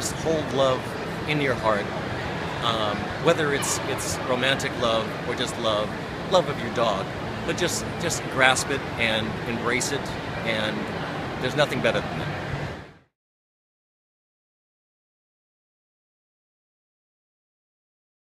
just hold love in your heart. Um, whether it's it's romantic love or just love, love of your dog, but just just grasp it and embrace it, and there's nothing better than that.